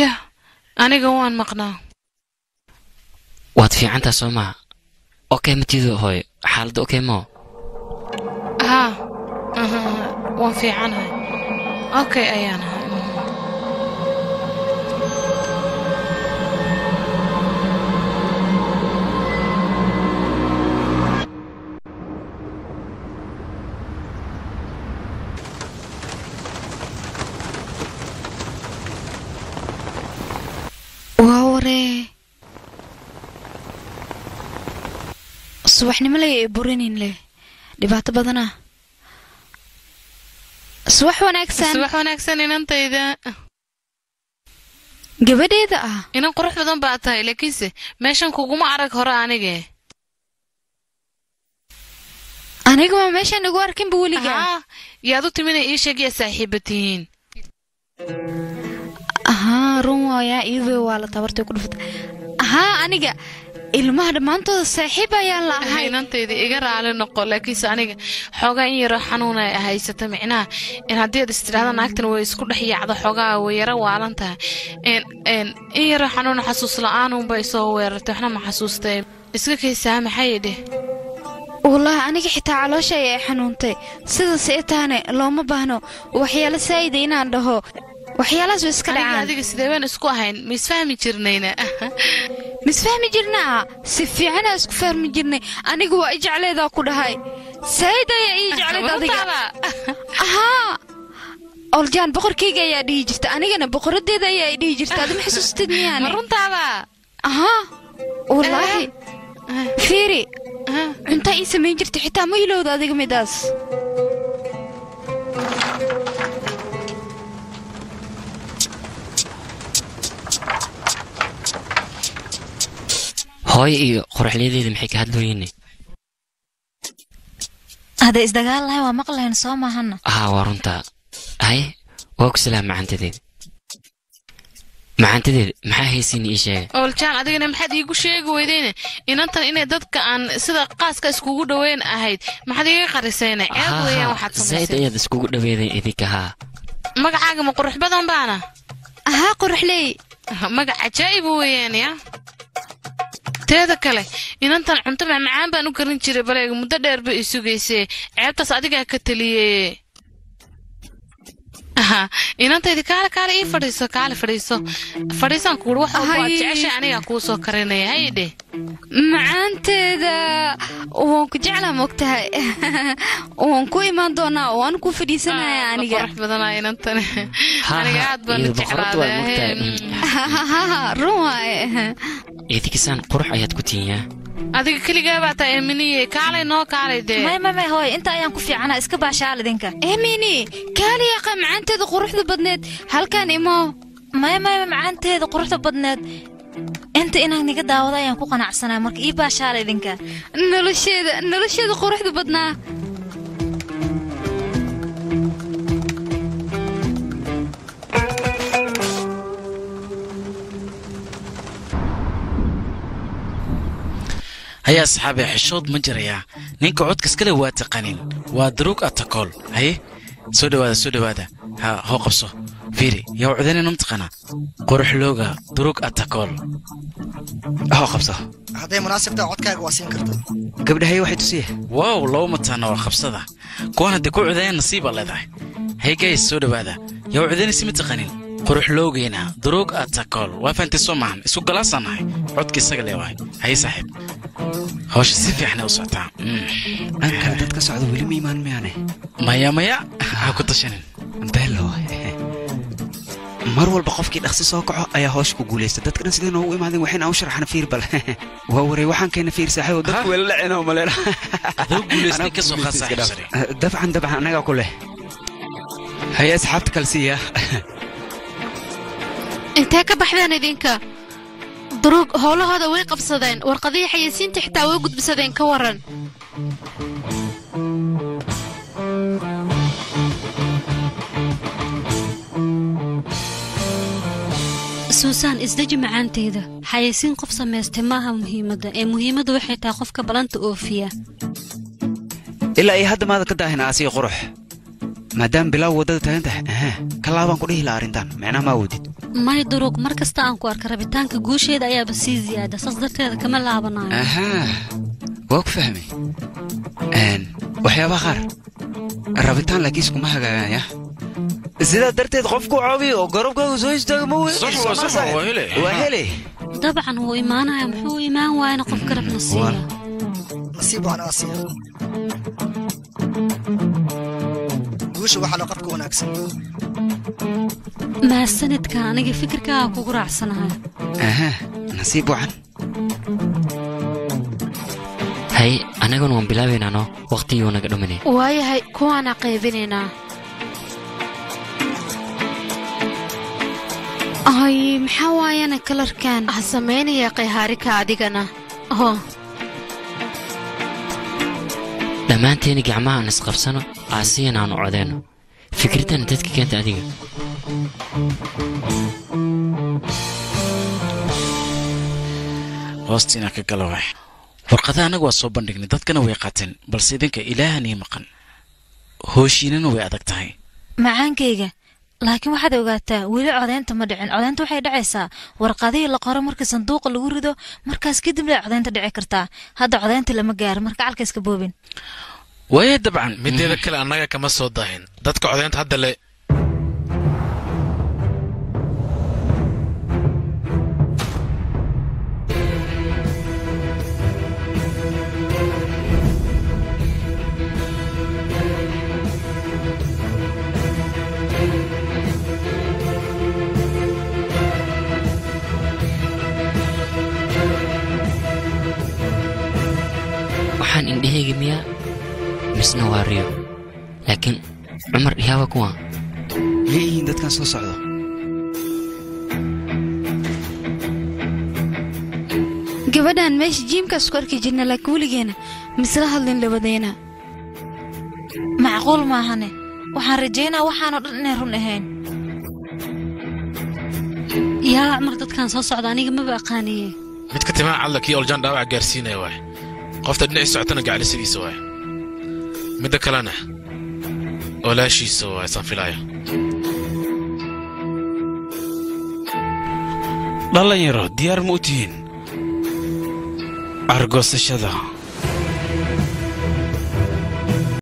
yah aniga waan maqnaa. Waad fiicantaa soo maha okey matiido hooy. Xaaladda okey moo haa waan fiicanahay. Okay ayaan subaxnimo lay ay burinin leh. Dhibaato badanaa subax gabadheeda ah. Inan qurux badan baa tahay laakiinse meeshan kuguma arag hore anige. Aniga waa meeshaan igu arkinba weliga. Haa yaad u timina ii sheegaya saaxiiba tihiin. Ahaa run waayaa iyadoo waa la tabartay ku dhuftay ahaa aniga ilmaha dhammaantooda saaxiib ayaan la ahay. Inantayda iga raali noqo laakiinse aniga xoogaa in yaroo xanuun ay haysata micnaha. Haddii aad istiraahda naagtan way isku dhex yaacdo xoogaa way yaro waalan tahay. In yaroo xanuun xasuus la'aanunba isoo weerartay waxna ma xasuustay. Iska kaysaa maxay dheh wallaahi aniga xitaa caloosha ayay xanuuntay. Sidaas ee tahane looma baahno. Waxyaalo saa'ida inaan dhaho. Waxyaalahaas way iska dhacaan. adiga sidee baan isku ahayn? Ma isfahmi jirnayna misfahmi jirnaa si fiicanaa isku fahmi jirnay. Aniga waa i jecleedaa ku dhahay. Saa'id ayaa ii jecleed adiga. Ahaa. Oljaan boqorkayga ayaa dhihi jirta. Anigana boqoradeeda ayaa i dhihi jirta. Adima xasuustid ma miyaane runtaada ahaa. Wallaahi. Fiiri. Ah. cuntaa ii samayn jirta. Xitaa ma ilowda adiga midaas hooyo iyo qoraxlyadeeda maxay ka hadlooyiine hadday isdagaal lahay waa maqlayn soo maahana haa waa runtaa haye waa ku salaam macantadeeda macantadeeda maxaa haysiina ii sheega ooljan adigana maxaad iigu sheegi weydeyne inantan inay dadka aan sida qaaska iskugu dhoweyn ahayd maxaad iiga qarisayna ceeb weeyaan waxaad zaid samaysay ayaad iskugu dhaweeday idinka haa magacaaga ma qurux badan baana. Ahaa qoraxley magac cajaa'iba weeyaan ya teeda kale inantan cunto macmacaan baan u karin jiray baleega muddo dheer ba ii sugaysee ceebtaas adigaa ka taliyey aha inantaydi kaale kaale ii fadhiiso kaale fadhiiso fadhiisaan kuuri wax walba aad Hay. jeceshay anigaa kuu soo karinaya haydhe macaanteeda waan ku jeclaa mogtahay waan ku imaan doonaa oo aan ku fadhiisanaya aniga qurux badanaa inantan Ha, aniga aad baan jeclaaday run waaye idinkisaan qurux ayaad ku tiinyaa adiga keligaa baa taa eeminiye kaalay noo kaalay dee. May may may hooy inta ayaan ku fiicana iska baashaal idinka. Emini kaaliyaqa macaanteeda quruxda badneed. Halkan imo. May may may macaanteeda quruxda badneed. Inta inaan niga daawado ayaan ku qanacsanaa marka ii baashaal idinka. Nolosheeda nolosheeda quruxda badnaa haya asxaabe xishood ma jirayaa ninka codka iskale waa taqanin waa daruug atakool haye? Soo dhowaada soo dhowaada ha hoo qabso. Fiiri yaa codaynayna mataqaanaa quruxlooga daruug atakool hoo qabso. Hadday munaasib tahay codkaaga waa siin karta gabdhahay waxay tusiye wow laba mataana waa qabsada. Kuwan haddii ku codayan nasiibaa leedahay. Hey gays soo dhowaada yaa codaynaysa ma taqanin quruxloogeena daruug atakool waa fahantay soo maahan isku galaasaan nahay codka isaga leewahay haye saaxiib hawsha si fiican ay u socotaa Mm. anka dadka socda weli ma imaan miyaane maya maya ha ku tashanin bello mar walba qofkii dhaqsi soo kaco ayaa hoosh ku guulaysta dadkana sidee noogu imaadeen waxayna u sharaxna fiir bal waa waray waxaan keena fiir saaxiib oo dadku Ha? wela dhaceen oo maleena adoo guulaystay Anaa ka soo qaad guulaystay iska saaxiib dhaaf. sare dabcan dabcan annagaa ku leh haye asxaabta kale siiya intee ka baxdeen idinka duruug howlahooda way qabsadeen. Warqadihii xayeysiinta xitaa way gudbisadeen ka waran suusaan isdeji macaanteeda. Xayaysiin qof samaystay maaha muhiimadda. Ee muhiimadda waxay tahay qofka ballanta oofiya. Ilaa iyo hadda maada ka daahina asiga qurux. Maadaama bilaaw waddada taagan tahay aha ka laabaan ku dhihi laha arrintan. Micnaha maa wadid may duruug mar kasta aan ku arka rabitaanka guusheeda ayaaba sii ziyaada. Saas darteeda kama laabanayo ahaa waa ku fahmay waxyaabaha qaar. Rabitaan laakiin iskuma hagaagaya sidaa darteed qofku caawiyo oo garabkaagu soo istaaga ma waa, hele. dabcan wuu imaanaya muxuu u imaan waayana qof garabna siiya guusha waxaa loo qofka wanaagsan. Mahadsanidka aniga fikirkaaga kugu raacsanahay. Ahaa nasiib wacan. Hay annaguna waan bilaabaynaano waqtigii naga dhuminay waayahay kuwaana qaybinaynaa. Ay maxaa waayana kalarkan? Ha samaynaya qayhaarika adigana dhammaanteena gacmaha aan isqabsano aasiyana aan u codeenno fikradana dadka keenta adiga. Hoostiina ka gala wax warqadaha annaga waa soo bandhignay dadkana way qaateen balse idinka ilaahanii maqan. Hooshiinana way adag tahay. Macaankayga laakiin waxaad ogaataa weli codaynta ma dhicin. Codaynta waxay dhacaysaa. Warqadihii la qoro marka sanduuqa lagu rido markaas kadib lay codaynta dhici kartaa. Hadda codaynta lama gaaro marka calka iska boobin. Waaye dabcan mideeda kale annaga kama soo daahin. Dadka codaynta hadda le misna waa riyo laakiin cumar dhiyaaba kuwa leeyihiin dadkan soo socdo gabadhan meesha jiimkaas ku arki jirna laakiin weligeena misla hadlin labadeena. Macquul maahane. Waxaan rajaynaa waxaanoo dhan inay run ahayn. Yaa cumar dadkan soo socda aniga maba aqaaniye. Midka timaha cadla kii oljaan dhaawac gaarsiinaya waay qofta dhinaci socotana gaclisidiisa waay midda kalena walaashiisa waay san filaayo dhalinyaro diyaar ma u tihiin? Argoosashada